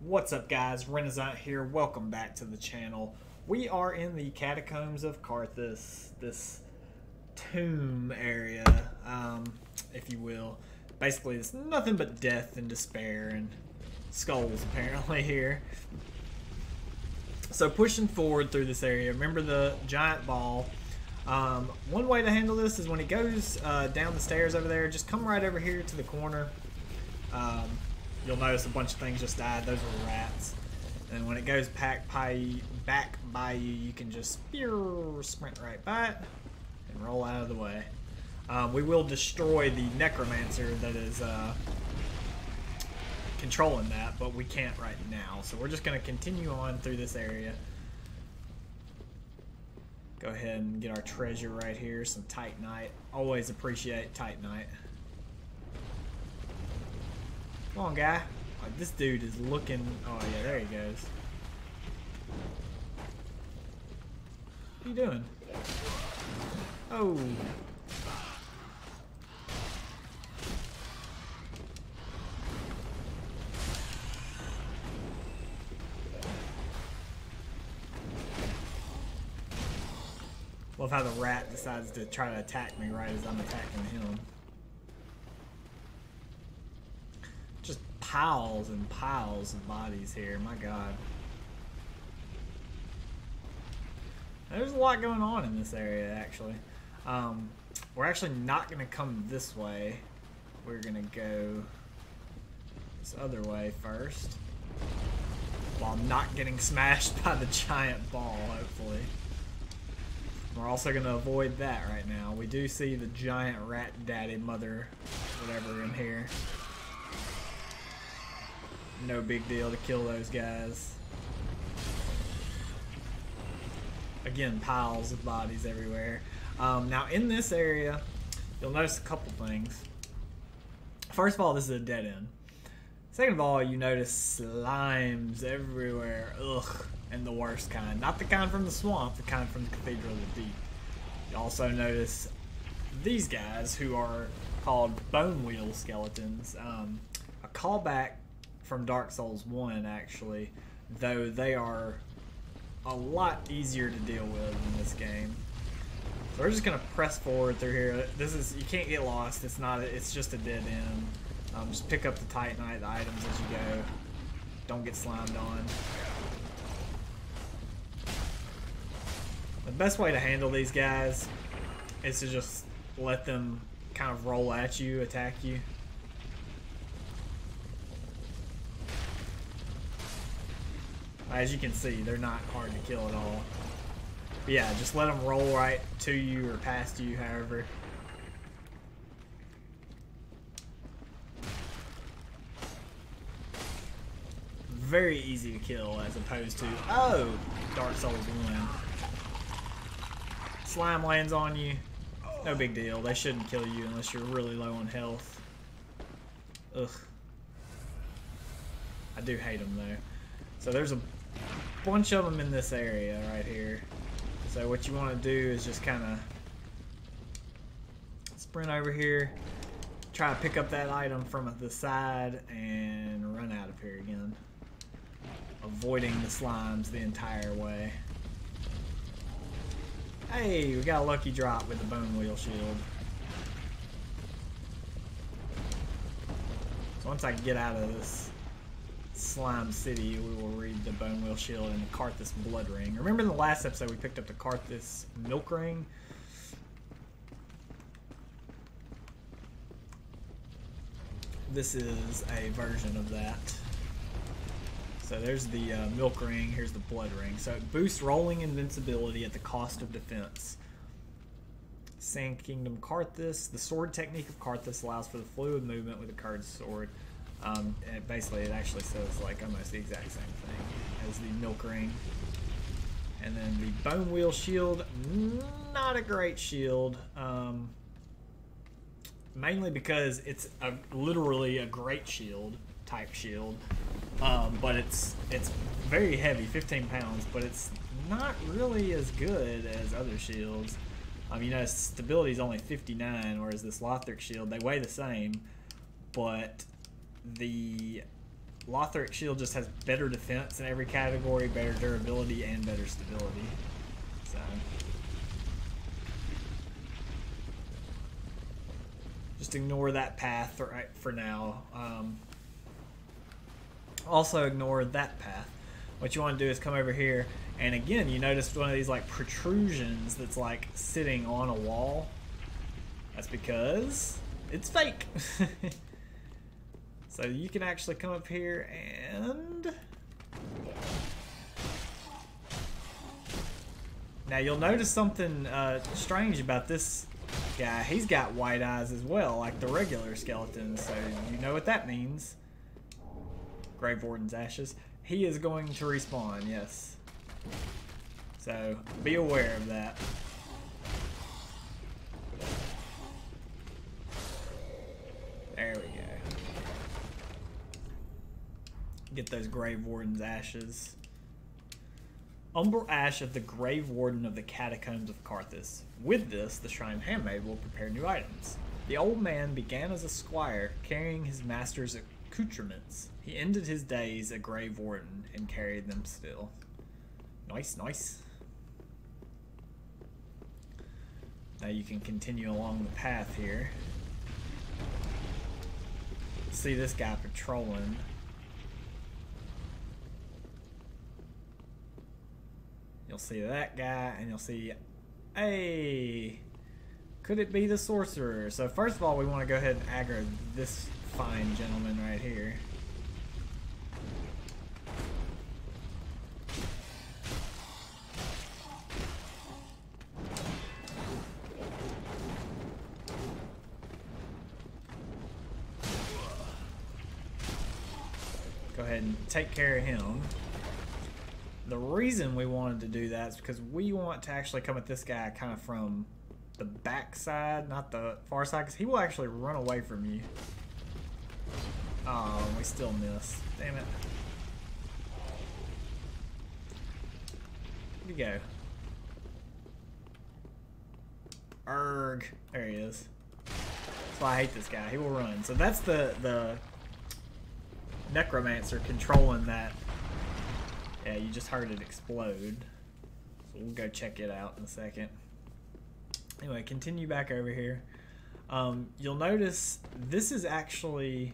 What's up guys, Renasant here, welcome back to the channel. We are in the Catacombs of Carthus, this tomb area, um, if you will. Basically, it's nothing but death and despair and skulls apparently here. So pushing forward through this area, remember the giant ball. Um, one way to handle this is when it goes uh, down the stairs over there, just come right over here to the corner. Um, you'll notice a bunch of things just died. Those are rats. And when it goes back by, back by you, you can just sprint right by it and roll out of the way. Um, we will destroy the necromancer that is uh, controlling that, but we can't right now. So we're just going to continue on through this area. Go ahead and get our treasure right here, some Titanite. Always appreciate Titanite. Come on, guy. This dude is looking... Oh, yeah, there he goes. What are you doing? Oh. Love how the rat decides to try to attack me right as I'm attacking him. Just piles and piles of bodies here, my god. There's a lot going on in this area, actually. Um, we're actually not going to come this way. We're going to go this other way first. While not getting smashed by the giant ball, hopefully. We're also going to avoid that right now. We do see the giant rat daddy mother, whatever, in here. No big deal to kill those guys. Again, piles of bodies everywhere. Um, now, in this area, you'll notice a couple things. First of all, this is a dead end. Second of all, you notice slimes everywhere. Ugh and the worst kind. Not the kind from the swamp, the kind from the Cathedral of the Deep. You also notice these guys who are called bone wheel skeletons. Um, a callback from Dark Souls 1, actually, though they are a lot easier to deal with in this game. So we're just gonna press forward through here. This is you can't get lost. It's not. It's just a dead end. Um, just pick up the Titanite the items as you go. Don't get slimed on. The best way to handle these guys is to just let them kind of roll at you, attack you. As you can see, they're not hard to kill at all. But yeah, just let them roll right to you or past you, however. Very easy to kill as opposed to, oh, Dark Souls 1 slime lands on you, no big deal. They shouldn't kill you unless you're really low on health. Ugh. I do hate them though. So there's a bunch of them in this area right here. So what you want to do is just kind of sprint over here, try to pick up that item from the side, and run out of here again. Avoiding the slimes the entire way. Hey, we got a lucky drop with the bone wheel shield. So once I get out of this slime city, we will read the bone wheel shield and the Carthus blood ring. Remember in the last episode we picked up the Carthus milk ring? This is a version of that. So there's the uh, milk ring, here's the blood ring. So it boosts rolling invincibility at the cost of defense. Sand Kingdom Carthus. The sword technique of Carthus allows for the fluid movement with a curved sword. Um, basically, it actually says like almost the exact same thing as the milk ring. And then the bone wheel shield, not a great shield. Um, mainly because it's a, literally a great shield type shield. Um, but it's it's very heavy, 15 pounds, but it's not really as good as other shields. Um, you know, stability is only 59, whereas this Lothric shield, they weigh the same, but the Lothric Shield just has better defense in every category, better durability, and better stability. So. Just ignore that path for, for now. Um, also ignore that path. What you want to do is come over here, and again, you notice one of these like protrusions that's like sitting on a wall. That's because it's fake. so you can actually come up here and... Now you'll notice something uh, strange about this guy. He's got white eyes as well, like the regular skeleton, so you know what that means. Grave Warden's Ashes. He is going to respawn, yes. So, be aware of that. There we go. Get those Grave Warden's Ashes. Umbral Ash of the Grave Warden of the Catacombs of Carthus. With this, the Shrine Handmaid will prepare new items. The old man began as a squire, carrying his master's accoutrements. He ended his days a grave warden and carried them still. Nice, nice. Now you can continue along the path here. See this guy patrolling. You'll see that guy, and you'll see, hey, could it be the sorcerer? So first of all, we want to go ahead and aggro this fine gentleman right here. Go ahead and take care of him. The reason we wanted to do that is because we want to actually come at this guy kind of from the back side, not the far side, because he will actually run away from you. Oh, we still miss. Damn it. Where'd he go? Erg. There he is. That's why I hate this guy. He will run. So that's the, the necromancer controlling that. Yeah, you just heard it explode. So we'll go check it out in a second. Anyway, continue back over here. Um, you'll notice this is actually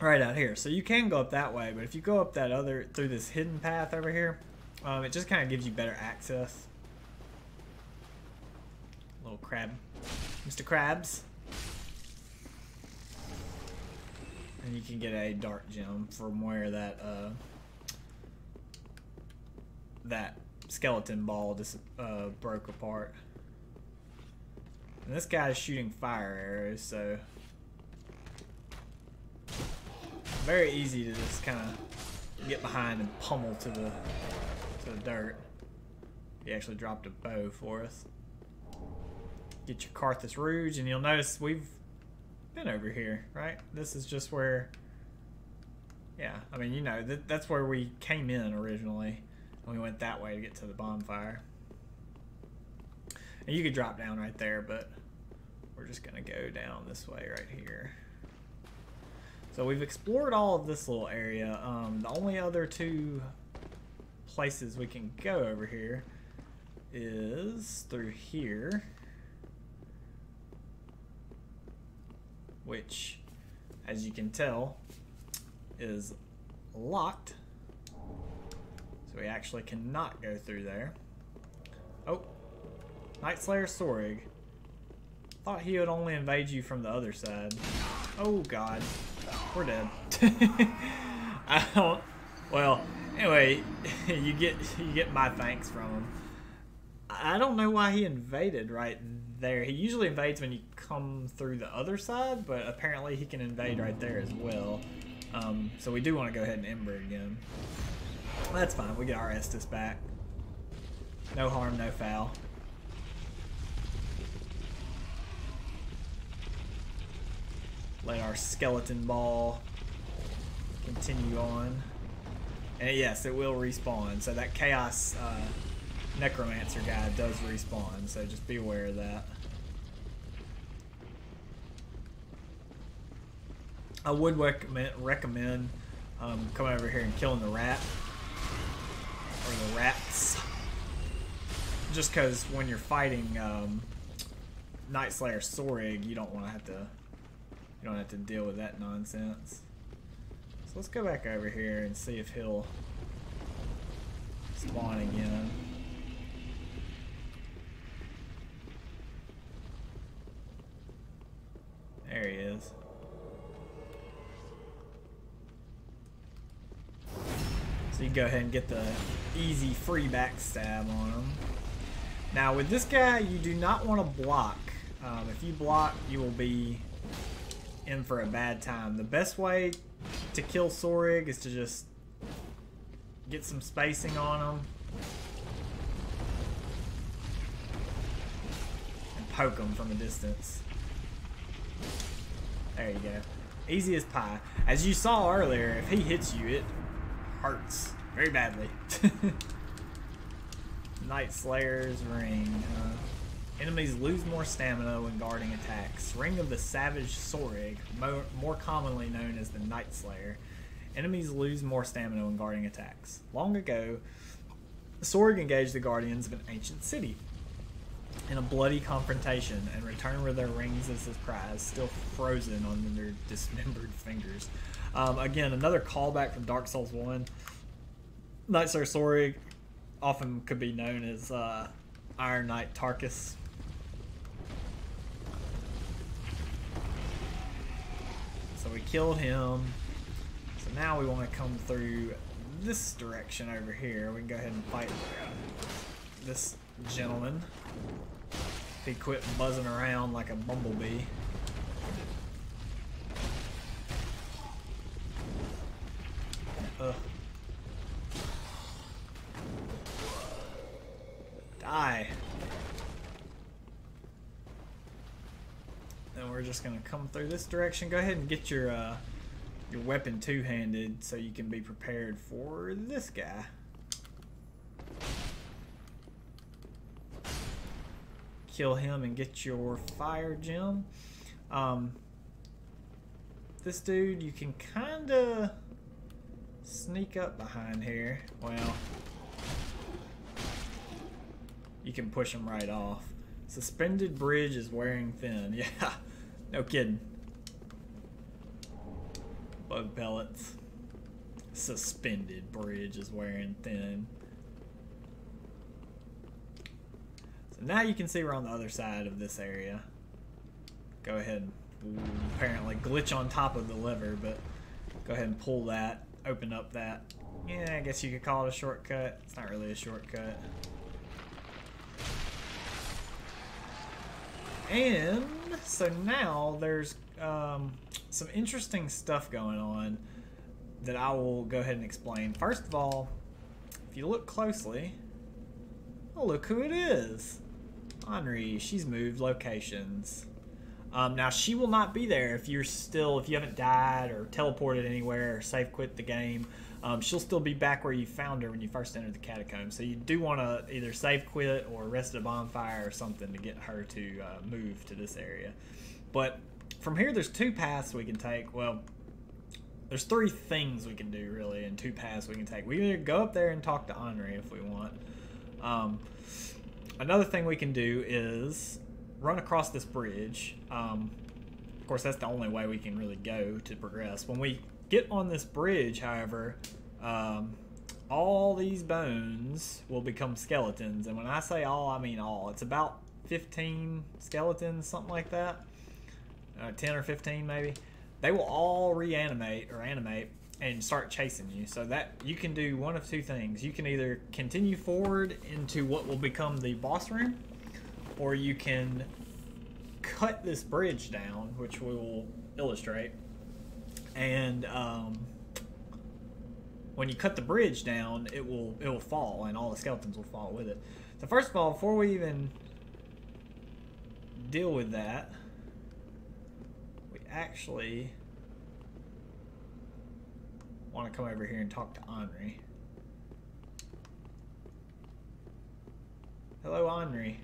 right out here. So you can go up that way, but if you go up that other, through this hidden path over here, um, it just kind of gives you better access. Little crab. Mr. Krabs. And you can get a dark gem from where that, uh, that skeleton ball just uh, broke apart. And this guy's shooting fire arrows, so very easy to just kind of get behind and pummel to the to the dirt. He actually dropped a bow for us. Get your Carthus Rouge, and you'll notice we've been over here, right? This is just where, yeah, I mean, you know, th that's where we came in originally. And we went that way to get to the bonfire. And you could drop down right there, but we're just going to go down this way right here. So we've explored all of this little area. Um, the only other two places we can go over here is through here. Which, as you can tell, is locked. So we actually cannot go through there. Oh, Knight Slayer Tsorig. Thought he would only invade you from the other side. Oh god. We're dead. I don't well, anyway, you get you get my thanks from him. I don't know why he invaded right there. He usually invades when you come through the other side, but apparently he can invade right there as well. Um, so we do want to go ahead and Ember again. That's fine. We get our Estus back. No harm, no foul. Let our skeleton ball continue on. And yes, it will respawn. So that Chaos uh, Necromancer guy does respawn. So just be aware of that. I would recommend recommend um, coming over here and killing the rat or the rats, just because when you're fighting um, Knight Slayer Tsorig, you don't want to have to you don't have to deal with that nonsense. So let's go back over here and see if he'll spawn again. There he is. So you go ahead and get the easy free backstab on him. Now with this guy, you do not want to block. Um, if you block, you will be in for a bad time. The best way to kill Tsorig is to just get some spacing on him. And poke him from a distance. There you go. Easy as pie. As you saw earlier, if he hits you, it hurts very badly. Knight Slayer's Ring. Uh, enemies lose more stamina when guarding attacks. Ring of the Savage Tsorig, more, more commonly known as the Knight Slayer. Enemies lose more stamina when guarding attacks. Long ago, Tsorig engaged the guardians of an ancient city in a bloody confrontation and return with their rings as his prize, still frozen on their dismembered fingers. Um, again, another callback from Dark Souls 1. Knight Slayer Tsorig often could be known as uh, Iron Knight Tarkus. So we killed him. So now we want to come through this direction over here. We can go ahead and fight this gentleman. If he quit buzzing around like a bumblebee. Ugh. Die. And we're just gonna come through this direction. Go ahead and get your uh, your weapon two-handed so you can be prepared for this guy. Kill him and get your fire gem. Um, this dude, you can kind of sneak up behind here. Well, you can push him right off. Suspended bridge is wearing thin. Yeah, no kidding. Bug pellets. Suspended bridge is wearing thin. So now you can see we're on the other side of this area. Go ahead and apparently glitch on top of the lever, but go ahead and pull that open up that. Yeah, I guess you could call it a shortcut. It's not really a shortcut. And so now there's um, some interesting stuff going on that I will go ahead and explain. First of all, if you look closely, oh look who it is. Anri, she's moved locations. Um, now she will not be there if you're still if you haven't died or teleported anywhere or safe quit the game. Um, she'll still be back where you found her when you first entered the catacombs. So you do want to either save quit or rest at a bonfire or something to get her to uh, move to this area. But from here, there's two paths we can take. Well, there's three things we can do really, and two paths we can take. We either go up there and talk to Anri if we want. Um, another thing we can do is run across this bridge. Um, of course, that's the only way we can really go to progress. When we get on this bridge, however, um, all these bones will become skeletons. And when I say all, I mean all. It's about 15 skeletons, something like that. Uh, 10 or 15 maybe. They will all reanimate or animate and start chasing you. So that you can do one of two things. You can either continue forward into what will become the boss room, or you can cut this bridge down, which we will illustrate. And um, when you cut the bridge down, it will it will fall, and all the skeletons will fall with it. So first of all, before we even deal with that, we actually want to come over here and talk to Anri. Hello, Anri.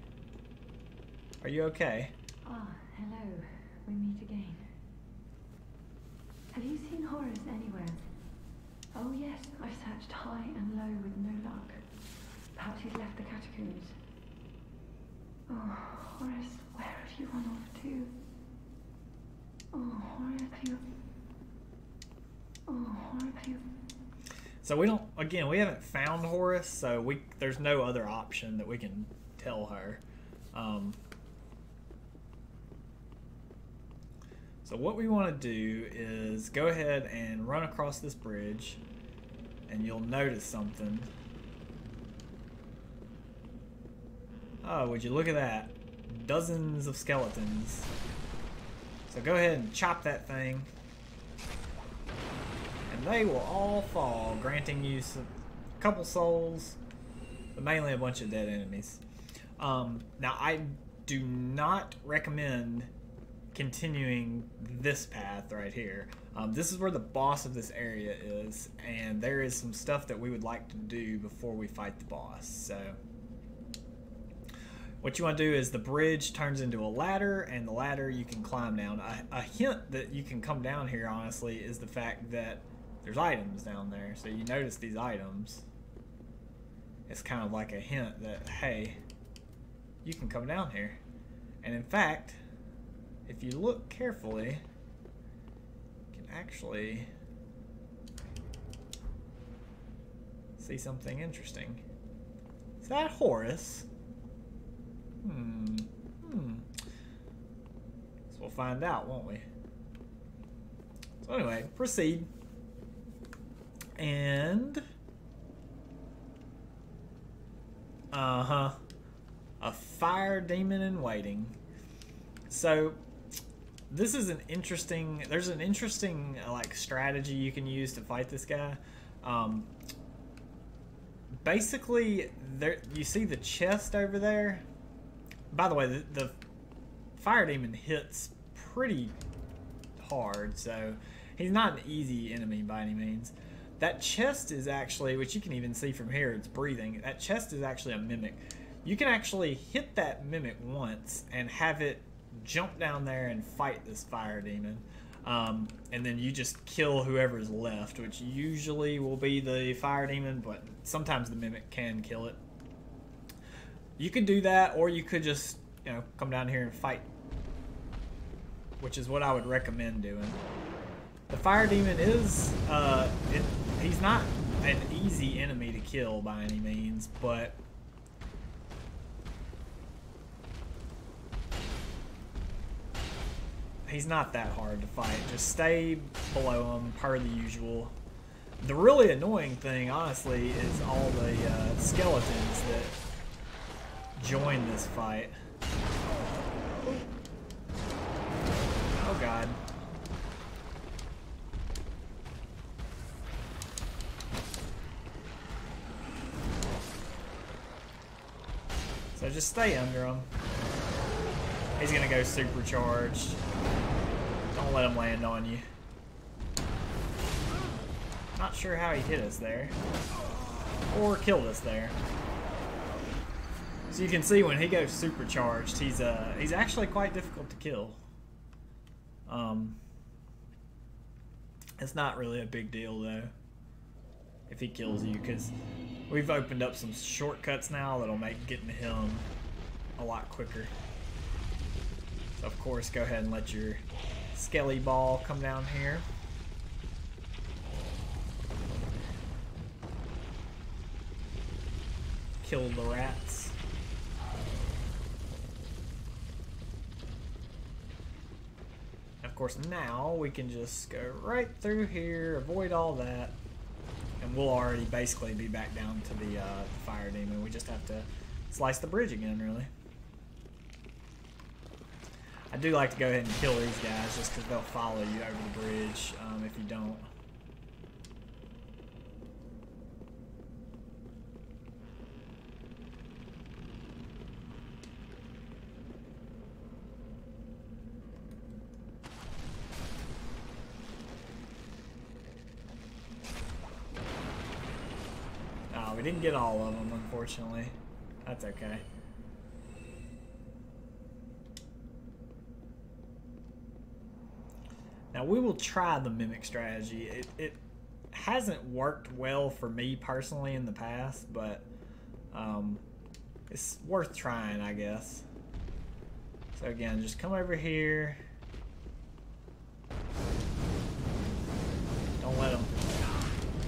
Are you okay? Ah, hello. We meet again. Have you seen Horace anywhere? Oh yes, I searched high and low with no luck. Perhaps he's left the catacombs. Oh, Horace, where have you run off to? Oh, Horace, you... Oh, Horace, have you... So we don't. Again, we haven't found Horace, so we there's no other option that we can tell her. Um, so what we want to do is go ahead and run across this bridge, and you'll notice something. Oh, would you look at that? Dozens of skeletons. So go ahead and chop that thing they will all fall, granting you a couple souls, but mainly a bunch of dead enemies. Um, now, I do not recommend continuing this path right here. Um, this is where the boss of this area is, and there is some stuff that we would like to do before we fight the boss. So, what you want to do is the bridge turns into a ladder, and the ladder you can climb down. A, a hint that you can come down here, honestly, is the fact that there's items down there. So you notice these items. It's kind of like a hint that, hey, you can come down here. And in fact, if you look carefully, you can actually see something interesting. Is that Horace? Hmm. Hmm. So we'll find out, won't we? So anyway, proceed and uh-huh a fire demon in waiting. So this is an interesting there's an interesting like strategy you can use to fight this guy. Um, basically there you see the chest over there? By the way the, the fire demon hits pretty hard so he's not an easy enemy by any means that chest is actually, which you can even see from here, it's breathing. That chest is actually a mimic. You can actually hit that mimic once and have it jump down there and fight this fire demon. Um, and then you just kill whoever's left, which usually will be the fire demon, but sometimes the mimic can kill it. You could do that, or you could just, you know, come down here and fight, which is what I would recommend doing. The fire demon is, uh, it, he's not an easy enemy to kill by any means, but he's not that hard to fight. Just stay below him per the usual. The really annoying thing, honestly, is all the uh, skeletons that join this fight. Just stay under him. He's gonna go supercharged. Don't let him land on you. Not sure how he hit us there. Or killed us there. So you can see when he goes supercharged, he's uh he's actually quite difficult to kill. Um it's not really a big deal though if he kills you because We've opened up some shortcuts now that'll make getting to him a lot quicker. So of course, go ahead and let your skelly ball come down here. Kill the rats. Of course, now we can just go right through here, avoid all that and we'll already basically be back down to the, uh, fire demon. We just have to slice the bridge again, really. I do like to go ahead and kill these guys just because they'll follow you over the bridge um, if you don't. Didn't get all of them, unfortunately. That's okay. Now we will try the mimic strategy. It, it hasn't worked well for me personally in the past, but um, it's worth trying, I guess. So again, just come over here. Don't let them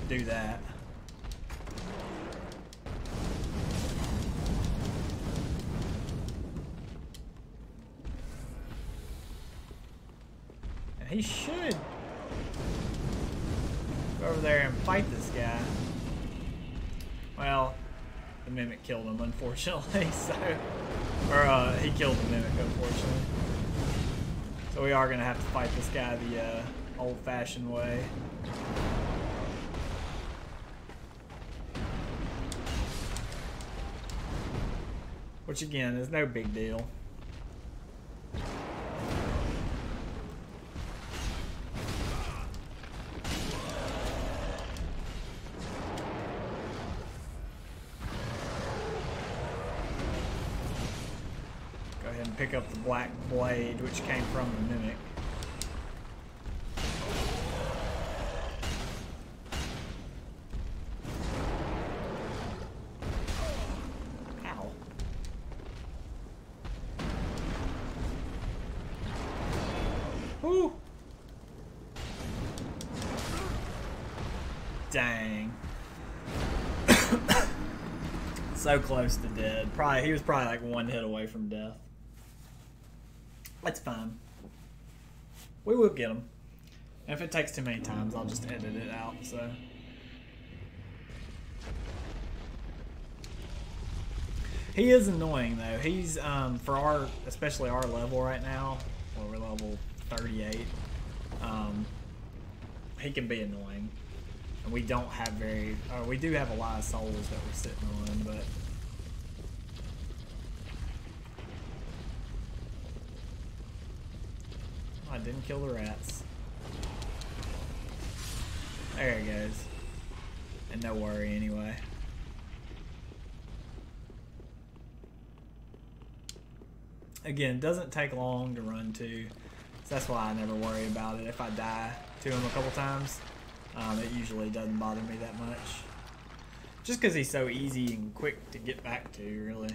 do that. He should go over there and fight this guy. Well, the mimic killed him, unfortunately. So, or uh, he killed the mimic, unfortunately. So we are gonna have to fight this guy the uh, old-fashioned way. Which again is no big deal. Black blade, which came from the mimic. Dang. so close to dead. Probably he was probably like one hit away from death. That's fine. We will get him. And if it takes too many times, I'll just edit it out. So. He is annoying though. He's um, for our, especially our level right now. Well, we're level 38. Um, he can be annoying, and we don't have very. Uh, we do have a lot of souls that we're sitting on, but. I didn't kill the rats. There he goes. And no worry anyway. Again, it doesn't take long to run to. So that's why I never worry about it. If I die to him a couple times, um, it usually doesn't bother me that much. Just because he's so easy and quick to get back to, really.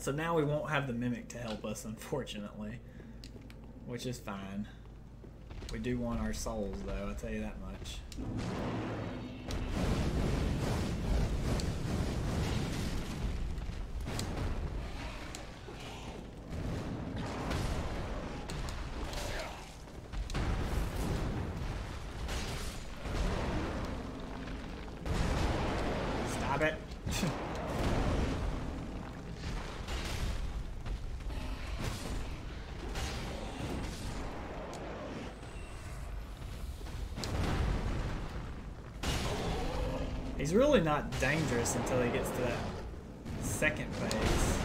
So now we won't have the mimic to help us, unfortunately. Which is fine. We do want our souls, though, I'll tell you that much. He's really not dangerous until he gets to that second phase.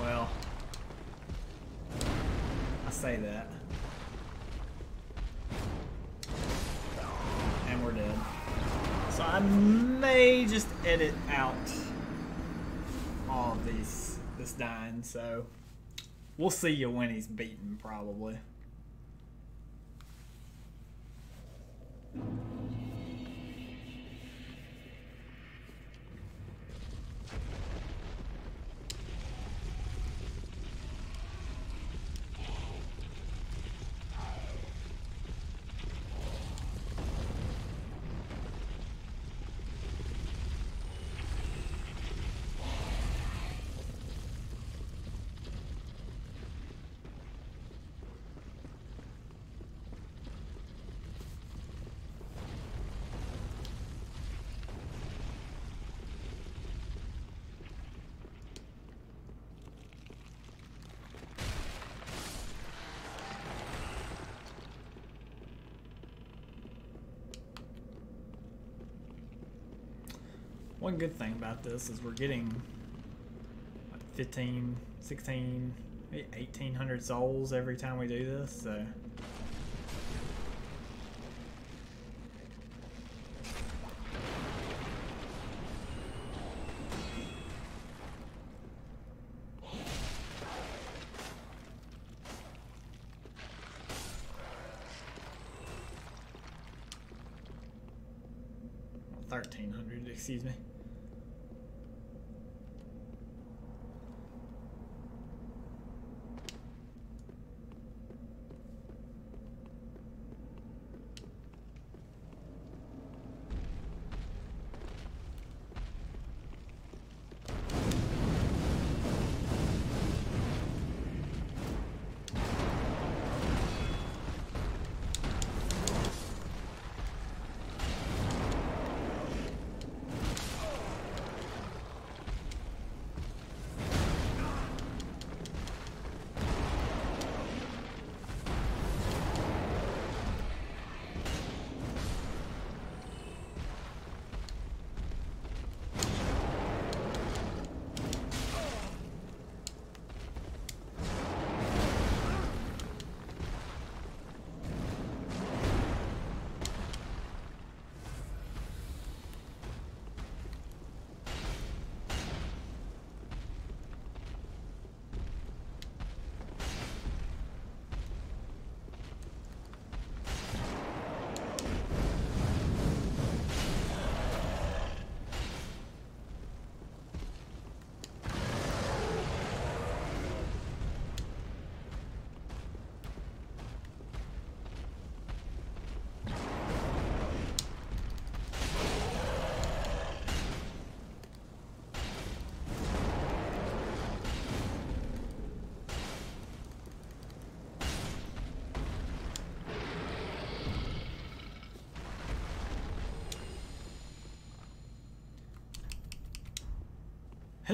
Well, I say that. And we're dead. So I may just edit out all of these this dying, so we'll see you when he's beaten probably. One good thing about this is we're getting like 15, 16, 1800 souls every time we do this, so. Thirteen hundred, excuse me.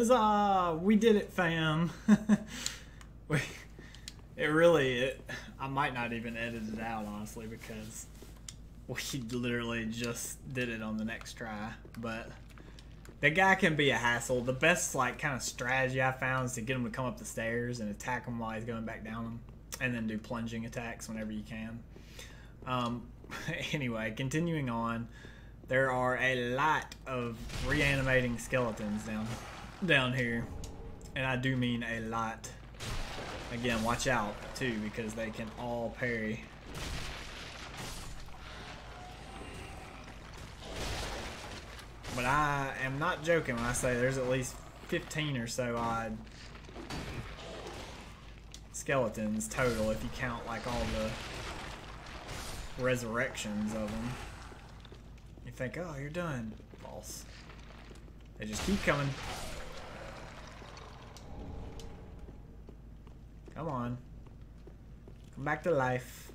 Huzzah! We did it, fam. we, it really, it, I might not even edit it out, honestly, because we literally just did it on the next try. But the guy can be a hassle. The best, like, kind of strategy I found is to get him to come up the stairs and attack him while he's going back down them, and then do plunging attacks whenever you can. Um, anyway, continuing on, there are a lot of reanimating skeletons down down here. And I do mean a lot. Again, watch out, too, because they can all parry. But I am not joking when I say there's at least 15 or so odd skeletons total if you count like all the resurrections of them. You think, oh, you're done. False. They just keep coming. Come on. Come back to life.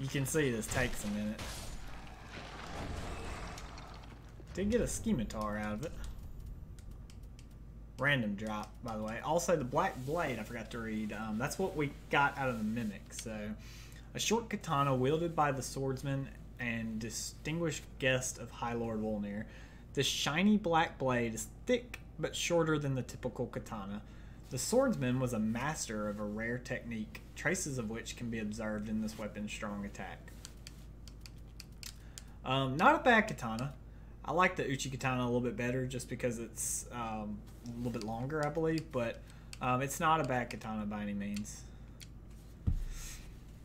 You can see this takes a minute. Did get a scimitar out of it. Random drop, by the way. Also, the Black Blade, I forgot to read. Um, that's what we got out of the Mimic. So, a short katana wielded by the swordsman and distinguished guest of High Lord Wolnir. This shiny black blade is thick but shorter than the typical katana. The swordsman was a master of a rare technique, traces of which can be observed in this weapon's strong attack. Um, not a bad katana. I like the Uchi katana a little bit better just because it's um, a little bit longer, I believe, but um, it's not a bad katana by any means.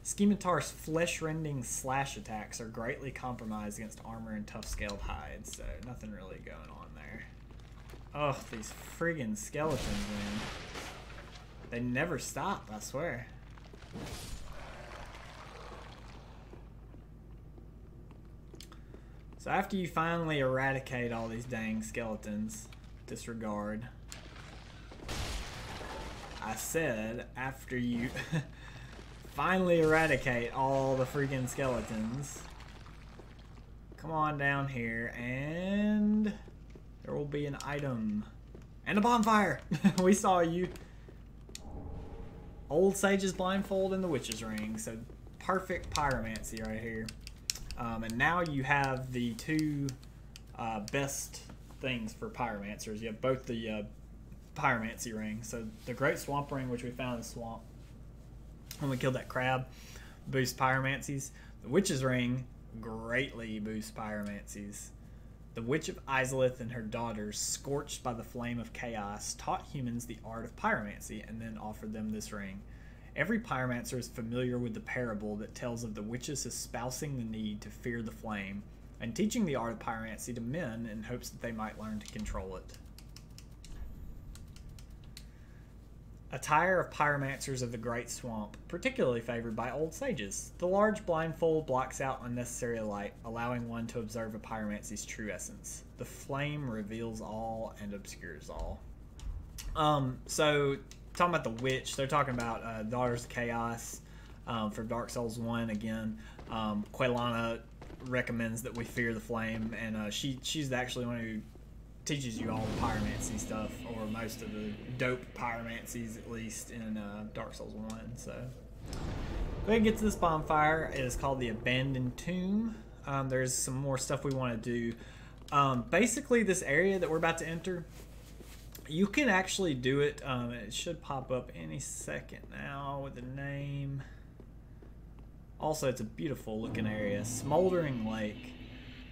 Scimitar's flesh-rending slash attacks are greatly compromised against armor and tough-scaled hides, so nothing really going on. Oh, these friggin' skeletons, man. They never stop, I swear. So after you finally eradicate all these dang skeletons, disregard. I said after you finally eradicate all the freaking skeletons, come on down here and there will be an item and a bonfire. we saw you. Old Sage's blindfold and the witch's ring. So perfect pyromancy right here. Um, and now you have the two uh, best things for pyromancers. You have both the uh, pyromancy ring. So the Great Swamp Ring, which we found in the swamp when we killed that crab, boosts pyromancies. The Witch's Ring greatly boosts pyromancies. The Witch of Izalith and her daughters, scorched by the flame of chaos, taught humans the art of pyromancy and then offered them this ring. Every pyromancer is familiar with the parable that tells of the witches espousing the need to fear the flame and teaching the art of pyromancy to men in hopes that they might learn to control it. Attire of pyromancers of the Great Swamp, particularly favored by old sages. The large blindfold blocks out unnecessary light, allowing one to observe a pyromancy's true essence. The flame reveals all and obscures all. Um, so, talking about the witch, they're talking about uh, Daughters of Chaos um, from Dark Souls 1 again. Um, Quelana recommends that we fear the flame, and uh, she she's actually one who teaches you all the pyromancy stuff, or most of the dope pyromancies at least in uh, Dark Souls 1. So, go ahead and get to this bonfire. It is called the Abandoned Tomb. Um, there's some more stuff we want to do. Um, basically, this area that we're about to enter, you can actually do it. Um, it should pop up any second now with the name. Also, it's a beautiful looking area. Smoldering Lake.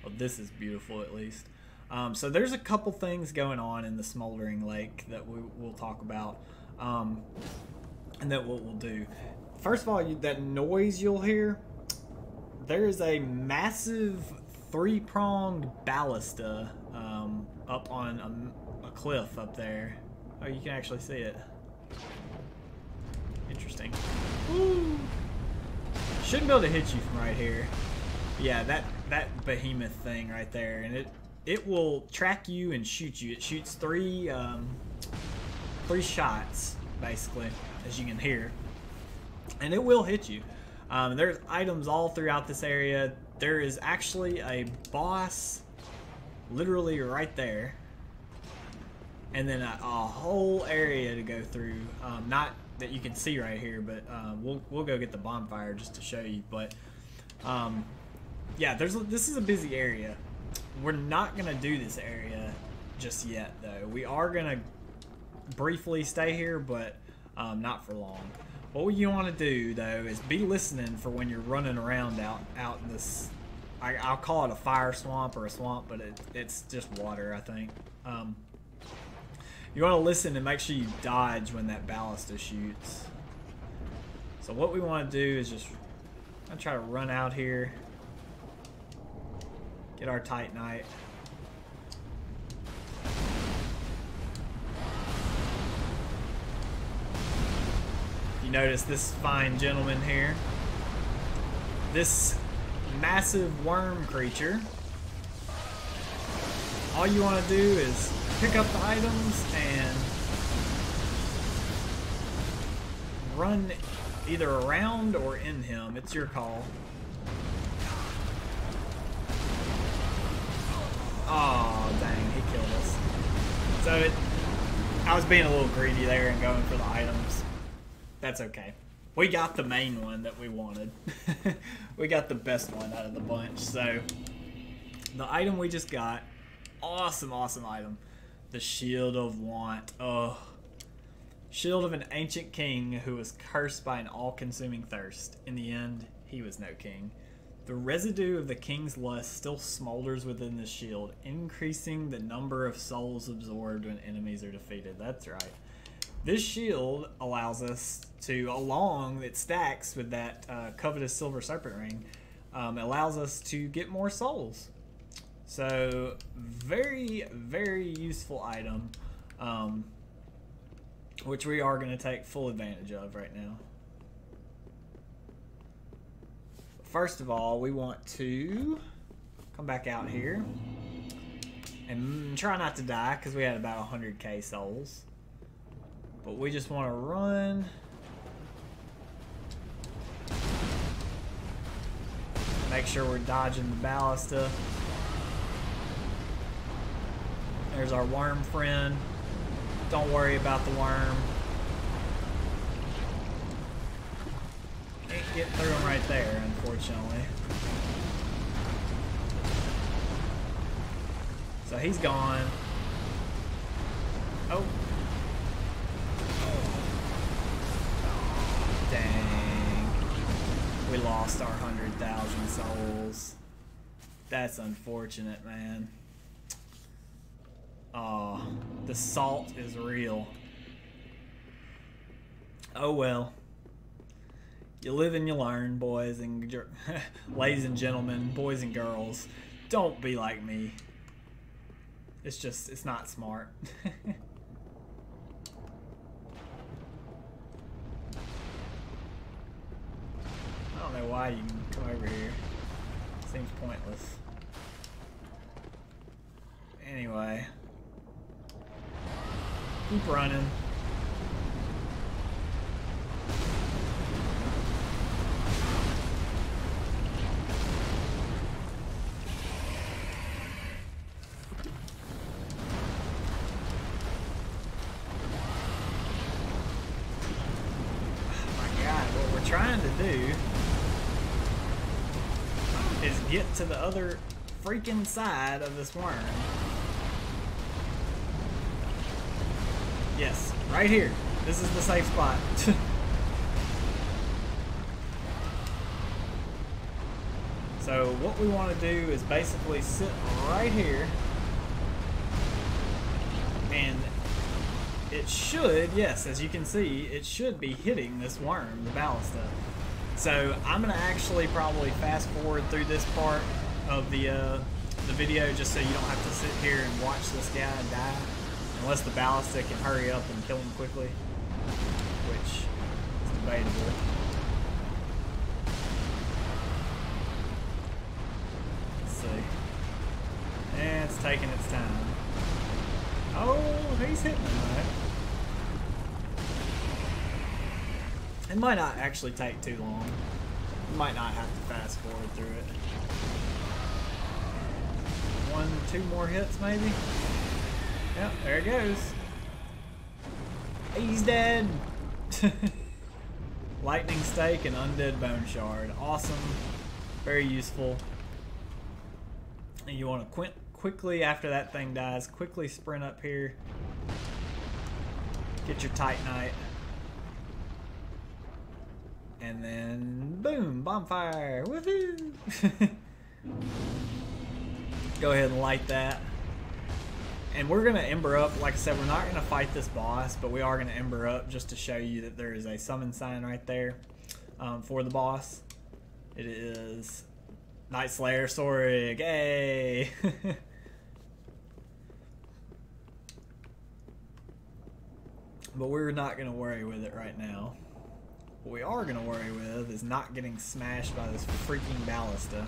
Well, this is beautiful at least. Um, so there's a couple things going on in the smoldering lake that we, will talk about, um, and that what we'll do. First of all, you, that noise you'll hear. There is a massive three-pronged ballista um, up on a, a cliff up there. Oh, you can actually see it. Interesting. Woo! Shouldn't be able to hit you from right here. Yeah, that that behemoth thing right there, and it it will track you and shoot you. It shoots three um, three shots basically, as you can hear, and it will hit you. Um, there's items all throughout this area. There is actually a boss, literally right there, and then a, a whole area to go through. Um, not that you can see right here, but uh, we'll we'll go get the bonfire just to show you. But um, yeah, there's this is a busy area we're not going to do this area just yet, though. We are going to briefly stay here, but um, not for long. What you want to do, though, is be listening for when you're running around out, out in this... I, will call it a fire swamp or a swamp, but it, it's just water, I think. Um, you want to listen and make sure you dodge when that ballista shoots. So what we want to do is just... I try to run out here. Get our Titanite. You notice this fine gentleman here. This massive worm creature. All you want to do is pick up the items and run either around or in him. It's your call. So it, I was being a little greedy there and going for the items. That's okay. We got the main one that we wanted. we got the best one out of the bunch. So the item we just got, awesome, awesome item. The Shield of Want. Oh, Shield of an ancient king who was cursed by an all-consuming thirst. In the end, he was no king. The residue of the king's lust still smolders within the shield, increasing the number of souls absorbed when enemies are defeated. That's right. This shield allows us to, along it stacks with that uh, covetous silver serpent ring, um, allows us to get more souls. So, very, very useful item, um, which we are going to take full advantage of right now. First of all, we want to come back out here and try not to die because we had about 100k souls. But we just want to run. Make sure we're dodging the ballista. There's our worm friend. Don't worry about the worm. Can't get through him right there, unfortunately. So he's gone. Oh. Dang. We lost our 100,000 souls. That's unfortunate, man. Oh, the salt is real. Oh well. You live and you learn, boys and ladies and gentlemen, boys and girls. Don't be like me. It's just, it's not smart. I don't know why you come over here. Seems pointless. Anyway. Keep running. To the other freaking side of this worm. Yes, right here. This is the safe spot. so what we want to do is basically sit right here and it should, yes, as you can see, it should be hitting this worm, the ballast ballista. So I'm gonna actually probably fast forward through this part of the uh, the video just so you don't have to sit here and watch this guy die, unless the ballista can hurry up and kill him quickly, which is debatable. Let's see. And it's taking its time. Oh, he's hitting him It might not actually take too long. You might not have to fast forward through it. One, two more hits maybe? Yep, there it goes. He's dead! Lightning Stake and Undead Bone Shard. Awesome. Very useful. And you want to quit quickly after that thing dies, quickly sprint up here. Get your Titanite. And then, boom, bonfire, woohoo! Go ahead and light that. And we're gonna ember up, like I said, we're not gonna fight this boss, but we are gonna ember up just to show you that there is a summon sign right there um, for the boss. It is Knight Slayer Tsorig, yay! but we're not gonna worry with it right now. What we are going to worry with is not getting smashed by this freaking ballista.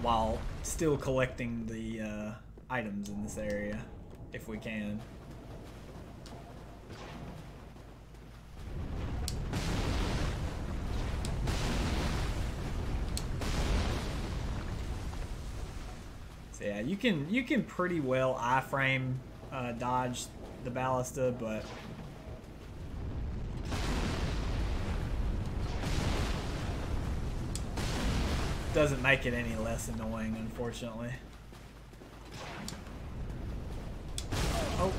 While still collecting the uh, items in this area, if we can. So yeah, you can you can pretty well iframe uh, dodge the ballista, but doesn't make it any less annoying, unfortunately. Oh.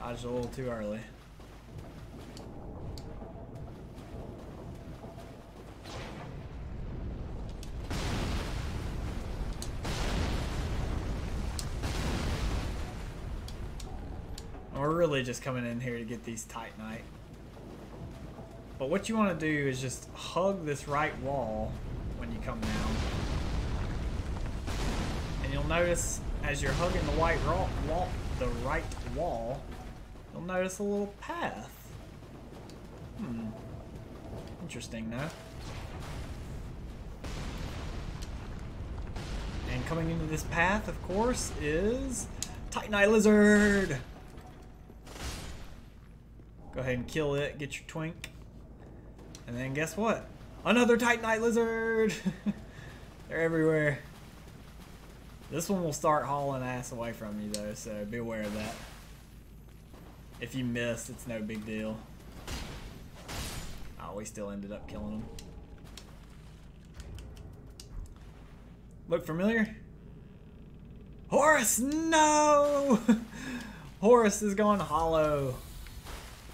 Dodged a little too early. we're really just coming in here to get these tight Titanite. But what you want to do is just hug this right wall when you come down. And you'll notice as you're hugging the white wall, the right wall, you'll notice a little path. Hmm. Interesting, no? coming into this path, of course, is Titanite Lizard. Ahead and kill it, get your twink. And then guess what? Another Titanite Lizard! They're everywhere. This one will start hauling ass away from you though, so be aware of that. If you miss, it's no big deal. Oh, we still ended up killing him. Look familiar? Horace, no! Horace is going hollow.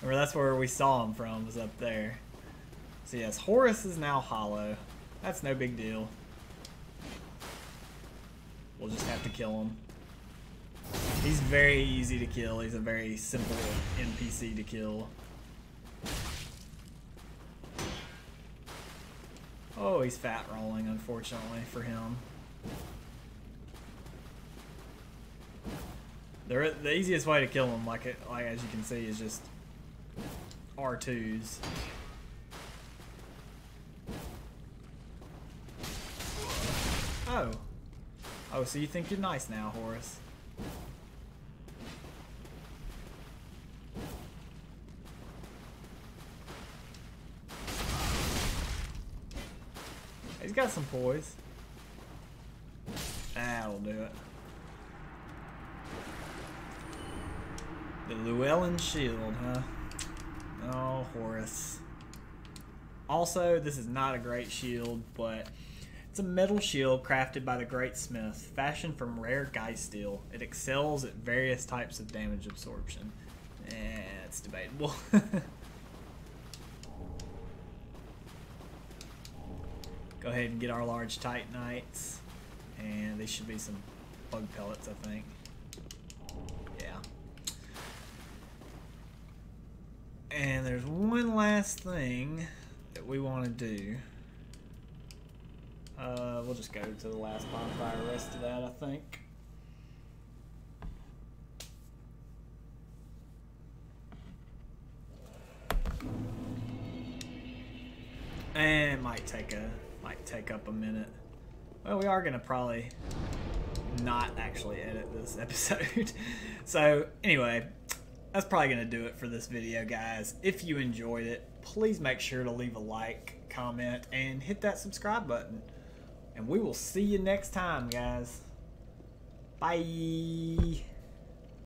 Remember, that's where we saw him from, was up there. So yes, Horace is now hollow. That's no big deal. We'll just have to kill him. He's very easy to kill. He's a very simple NPC to kill. Oh, he's fat rolling, unfortunately, for him. The, the easiest way to kill him, like it, like as you can see, is just R2s. Oh. Oh, so you think you're nice now, Horace. He's got some poise. That'll do it. The Llewellyn Shield, huh? Oh, Horace. Also, this is not a great shield, but it's a metal shield crafted by the Great Smith, fashioned from rare Geist steel. It excels at various types of damage absorption. Eh, it's debatable. Go ahead and get our large Titanites. And these should be some bug pellets, I think. Yeah. And there's one last thing that we want to do. Uh, we'll just go to the last bonfire, rest of that, I think. And might take a might take up a minute. Well, we are gonna probably not actually edit this episode. so anyway, that's probably gonna do it for this video, guys. If you enjoyed it, please make sure to leave a like, comment, and hit that subscribe button. And we will see you next time, guys. Bye.